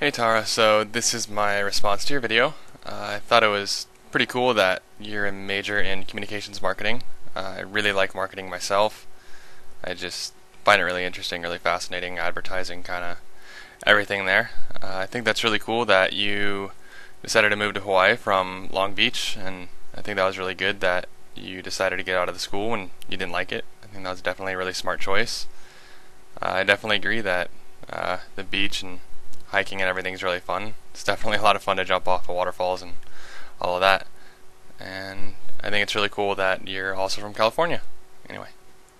Hey Tara, so this is my response to your video. Uh, I thought it was pretty cool that you're a major in communications marketing. Uh, I really like marketing myself. I just find it really interesting, really fascinating, advertising, kind of everything there. Uh, I think that's really cool that you decided to move to Hawaii from Long Beach, and I think that was really good that you decided to get out of the school when you didn't like it. I think that was definitely a really smart choice. Uh, I definitely agree that uh, the beach and hiking and everything is really fun. It's definitely a lot of fun to jump off of waterfalls and all of that. And I think it's really cool that you're also from California. Anyway.